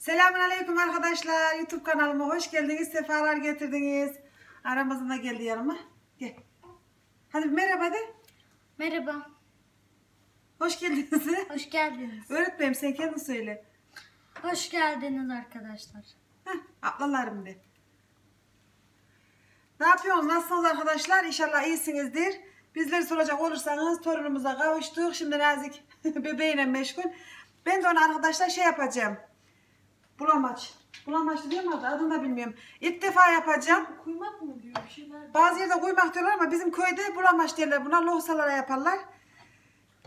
Selamünaleyküm arkadaşlar. YouTube kanalıma hoş geldiniz. Sefalar getirdiniz. Aramızda geldi yanıma. Gel. Hadi bir merhaba de. Merhaba, Hoş geldiniz. hoş geldiniz. Öğretmenim sen kendin söyle. Hoş geldiniz arkadaşlar. Heh, ablalarım de. Ne yapıyorsunuz? Nasılsınız arkadaşlar? İnşallah iyisinizdir. Bizleri soracak olursanız torunumuza kavuştuk. Şimdi Nazik bebeğine meşgul. Ben de ona arkadaşlar şey yapacağım. Bulamaç. Bulamaç diyor mu adı? Adını da bilmiyorum. İlk defa yapacağım. Kuymak mı diyor bir şeyler? Bazı yerde kuymak diyorlar ama bizim köyde bulamaç derler. Buna lohusalara yaparlar.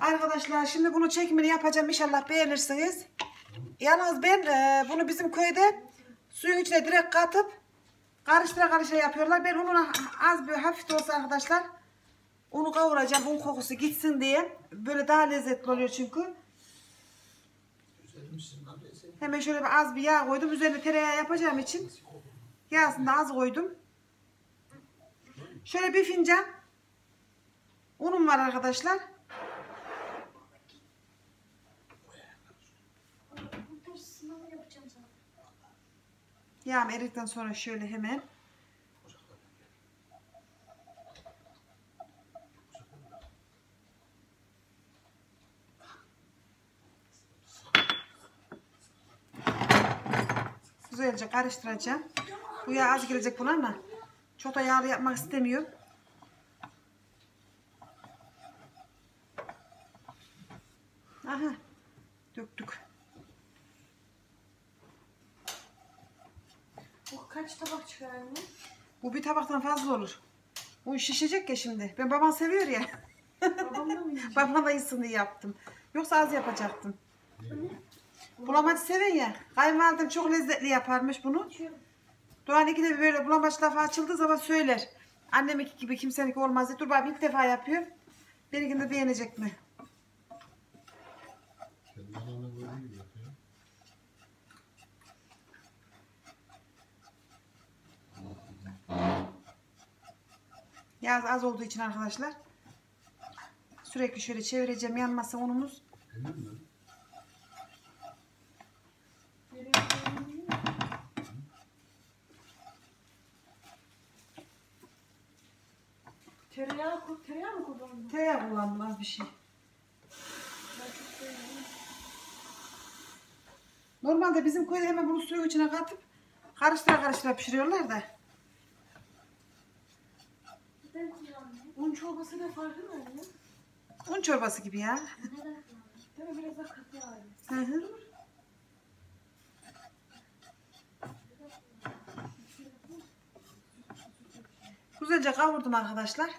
Arkadaşlar şimdi bunu çekimini yapacağım. İnşallah beğenirsiniz. Yalnız ben e, bunu bizim köyde suyun içine direkt katıp karıştıra karıştıra yapıyorlar. Ben onu az bir hafif de olsa arkadaşlar onu kavuracağım. Un kokusu gitsin diye. Böyle daha lezzetli oluyor çünkü. Hemen şöyle bir az bir yağ koydum. Üzerine tereyağı yapacağım için yağsını da az koydum. Şöyle bir fincan unum var arkadaşlar. Yağım eridikten sonra şöyle hemen güzelce karıştıracağım. Bu yağ az girecek buna ama çok da yağlı yapmak istemiyorum. Aha döktük. Bu kaç tabak çıkar mı? Bu bir tabaktan fazla olur. Bu şişecek ya şimdi. Ben babam seviyor ya. Babam da mı yiyecek? Babam da yesin diye yaptım. Yoksa az yapacaktım. Bulamacı seven ya. Kayınvalidem çok lezzetli yaparmış bunu. Doğan iki de böyle bulamaç lafı açıldığı zaman söyler. Anneminki gibi kimseninki olmaz diye. Dur babam ilk defa yapıyor. Benimkini de beğenecek mi? Yaz az olduğu için arkadaşlar. Sürekli şöyle çevireceğim. Yanmazsa unumuz. Emin mi? Tereyağı, tereyağı mı kullandın? Tereyağı kullandım az bir şey. Normalde bizim köyde hemen bunu suyun içine katıp karıştıra karıştıra pişiriyorlar da. Un çorbası da farkı var ya. Un çorbası gibi ya. Değil mi? Biraz da katı hali. Hı hı. Güzelce kavurdum arkadaşlar.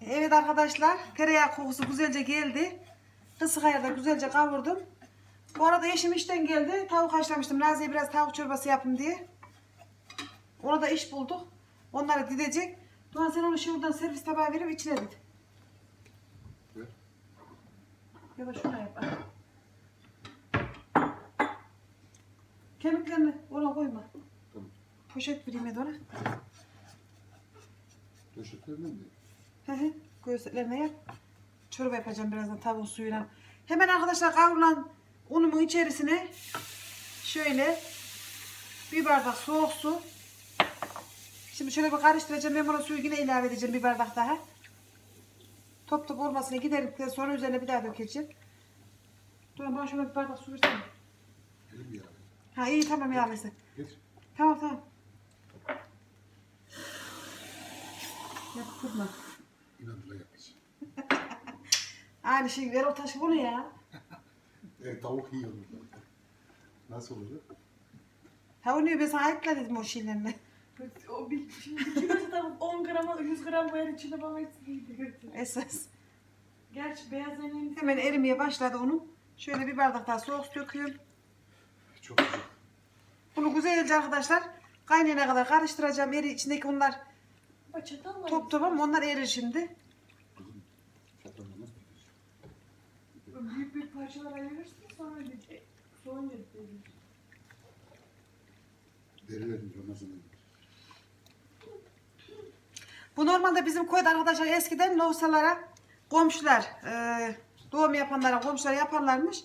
Evet arkadaşlar tereyağı kokusu güzelce geldi. Kısık ayarda güzelce kavurdum. Bu arada eşim işten geldi. Tavuk haşlamıştım. Nazi'ye biraz tavuk çorbası yapın diye. Ona da iş bulduk. Onları didecek. Doğan sen onu şuradan servis tabağı verip içine did. Ver. Ya da şuna yap. Kemiklerini ona koyma. Tamam. Poşet vereyim hadi ona. Döşeklerine mi? Göğüslerine yap. Çorba yapacağım birazdan tavuk suyuyla. Hemen arkadaşlar kavrulan unumun içerisine şöyle bir bardak soğuk su. Şimdi şöyle bir karıştıracağım. Ben buna suyu yine ilave edeceğim bir bardak daha. Top top olmasına giderdikten sonra üzerine bir daha dökeceğim. Dur bana şöyle bir bardak su versene. Elim yağlı. Ha iyi tamam yağlıysa. Getir. Tamam tamam. Yap kızma. İnadına yapacağım. Aynı şey ver o taşı bunu ya. Evet tavuk iyi olur. Nasıl olacak? Ha onu ben sana ayıpla dedim o şeylerini. O bir, şimdi bir kilosu tavuk 10 grama 100 gram koyar içine bana hepsini Esas. Gerçi beyaz emeğin Hemen erimeye başladı onu. Şöyle bir bardak daha soğuk su döküyorum. Çok güzel. Bunu güzelce arkadaşlar kaynayana kadar karıştıracağım. Eri içindeki unlar Bak çatal var. top ama onlar erir şimdi. Büyük büyük parçalar ayırırsın sonra bir Soğan yedim. Derilerin Ramazan'ı. Bu normalde bizim koyda arkadaşlar eskiden lohusalara komşular e, doğum yapanlara komşular yaparlarmış.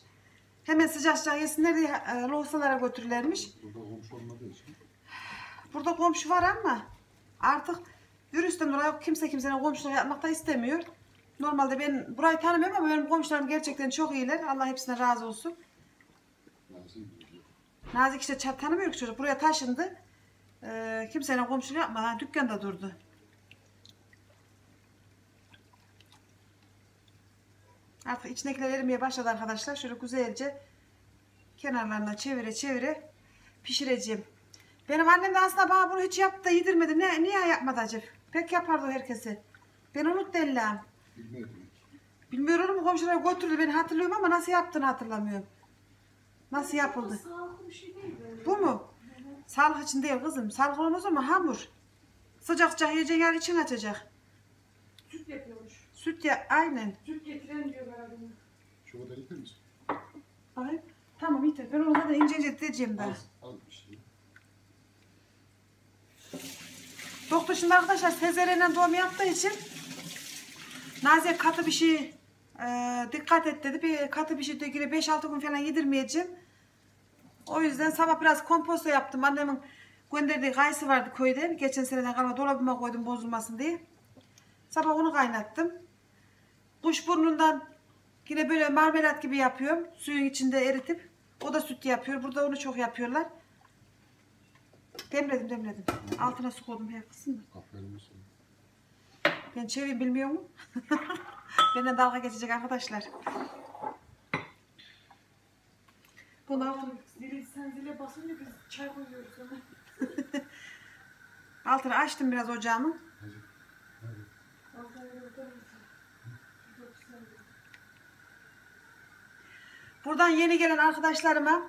Hemen sıcak sıcak yesinler diye e, lohusalara götürürlermiş. Burada komşu olmadığı için. Burada komşu var ama artık virüsten dolayı kimse kimsenin komşuluk yapmak da istemiyor. Normalde ben burayı tanımıyorum ama benim komşularım gerçekten çok iyiler. Allah hepsine razı olsun. Nazik işte tanımıyor ki çocuk. Buraya taşındı. Ee, kimsenin komşuluğu yapmadan dükkanda durdu. Artık içindekiler erimeye başladı arkadaşlar. Şöyle güzelce kenarlarına çevire çevire pişireceğim. Benim annem de aslında bana bunu hiç yaptı da yedirmedi. Ne, niye yapmadı acaba? Pek yapardı herkesi. Ben unuttum ellam. Bilmiyordum. Bilmiyorum komşular götürdü. Ben hatırlıyorum ama nasıl yaptığını hatırlamıyorum. Nasıl yapıldı? Bir şey değil böyle. Bu mu? Sağlık için değil kızım. Sağlık olmaz ama hamur. Sıcak sıcak yiyeceksin yani için açacak. Süt yapıyormuş. Süt ya aynen. Süt getiren diyor herhalde. Şu kadar yeter misin? Bakayım. Tamam yeter. Ben onu zaten ince ince diyeceğim daha. Az, az bir şey. Doktor şimdi arkadaşlar sezeryenle doğum yaptığı için Naziye katı bir şey e, dikkat et dedi. Bir katı bir şey de yine 5-6 gün falan yedirmeyeceğim. O yüzden sabah biraz komposto yaptım. Annemin gönderdiği kayısı vardı köyden. Geçen seneden kalma dolabıma koydum bozulmasın diye. Sabah onu kaynattım. Kuşburnundan yine böyle marmelat gibi yapıyorum. Suyun içinde eritip. O da süt yapıyor. Burada onu çok yapıyorlar. Demledim demledim. Altına su koydum her kısmını. Aferin olsun. Ben çevir bilmiyor mu? Benimle dalga geçecek arkadaşlar. Bunu altına, Zili, sen zile basınca biz çay koyuyoruz ona. altını açtım biraz ocağımın. Hadi. Hadi. Allah'a emanet olun. Çok güzel. Buradan yeni gelen arkadaşlarıma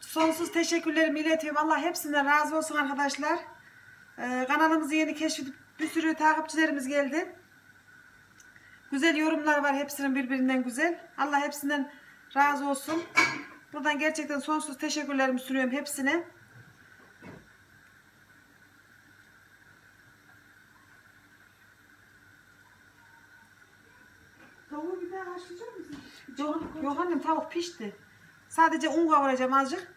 sonsuz teşekkürlerimi iletiyorum. Allah hepsinden razı olsun arkadaşlar. Ee, kanalımızı yeni keşfedip bir sürü takipçilerimiz geldi. Güzel yorumlar var hepsinin birbirinden güzel. Allah hepsinden razı olsun. Buradan gerçekten sonsuz teşekkürlerimi sunuyorum hepsine. Tavuğu bir daha haşlayacak mısın? Yok, annem tavuk pişti. Sadece un kavuracağım azıcık.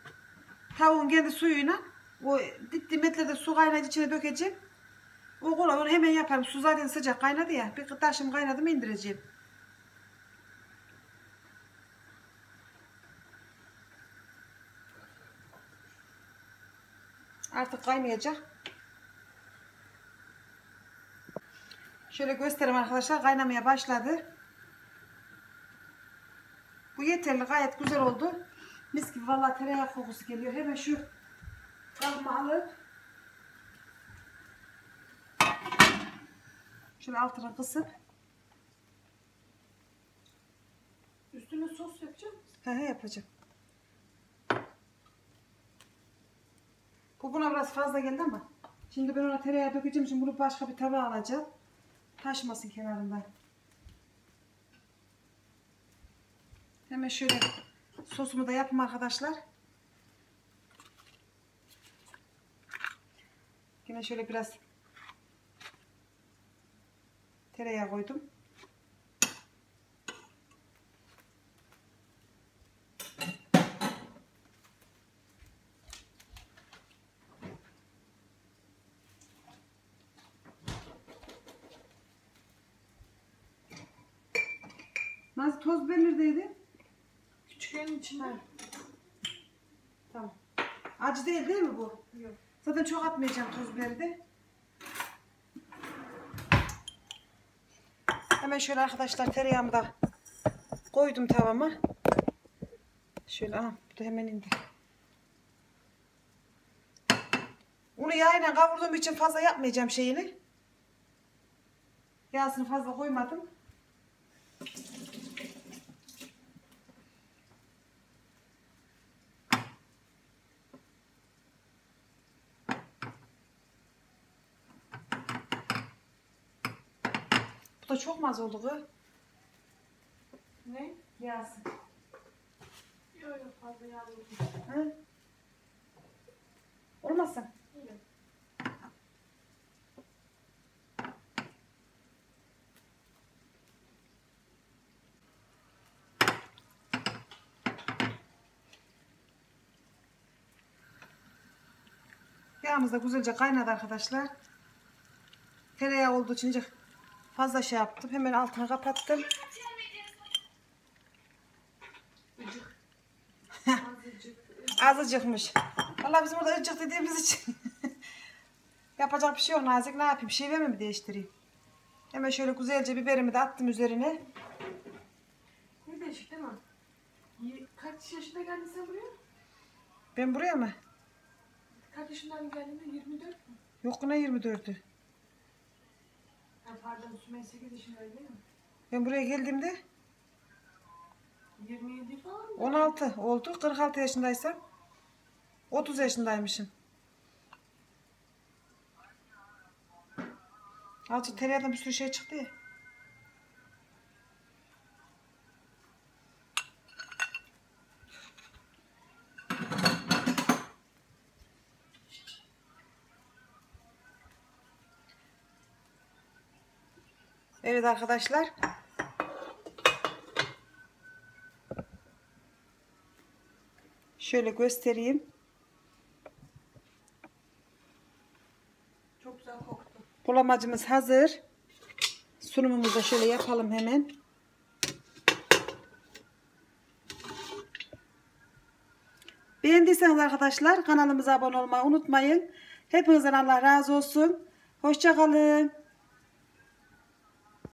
Tavuğun kendi suyuyla o dipti metrede su kaynayınca içine dökeceğim. O kolay onu hemen yaparım. Su zaten sıcak kaynadı ya. Bir taşım kaynadı mı indireceğim. Artık kaynayacak. Şöyle göstereyim arkadaşlar. Kaynamaya başladı. Bu yeterli gayet güzel oldu. Mis gibi vallahi tereyağı kokusu geliyor. Hemen şu kabıma alıp şöyle altına kısıp Üstüne sos yapacak mısın? he he yapacağım. Bu buna biraz fazla geldi ama şimdi ben ona tereyağı dökeceğim için bunu başka bir tabağa alacağım. Taşmasın kenarından. Hemen şöyle sosumu da yapayım arkadaşlar. Yine şöyle biraz tereyağı koydum. Nasıl toz biber içinde. Ha. Tamam. Acı değil değil mi bu? Yok. Zaten çok atmayacağım toz biberi de. Hemen şöyle arkadaşlar tereyağımı da koydum tavama. Şöyle aha bu da hemen indi. Unu yağıyla kavurduğum için fazla yapmayacağım şeyini. Yağsını fazla koymadım. Bu da çok maz oldu kız. Ne? Yağsı. Yok yok Fazla. Hı? Olmasın. İyi. Yağımız da güzelce kaynadı arkadaşlar. Tereyağı olduğu için fazla şey yaptım. Hemen altını kapattım. Azıcık. Azıcıkmış. Vallahi biz burada ıcık dediğimiz için. Yapacak bir şey yok Nazik. Ne yapayım? Şivemi mi değiştireyim? Hemen şöyle güzelce biberimi de attım üzerine. Ne değişik değil mi? Kaç yaşında geldin sen buraya? Ben buraya mı? Kaç yaşından geldiğinde 24 mü? Yok ne 24'ü. Ha, pardon Sümeyye 8 yaşındaydı değil mi? Ben buraya geldiğimde 27 falan mı? 16 oldu. 46 yaşındaysam 30 yaşındaymışım. Azıcık tereyağından bir sürü şey çıktı ya. Evet arkadaşlar. Şöyle göstereyim. Çok güzel koktu. Bulamacımız hazır. Sunumumuzu da şöyle yapalım hemen. Beğendiyseniz arkadaşlar kanalımıza abone olmayı unutmayın. Hepinizden Allah razı olsun. Hoşçakalın.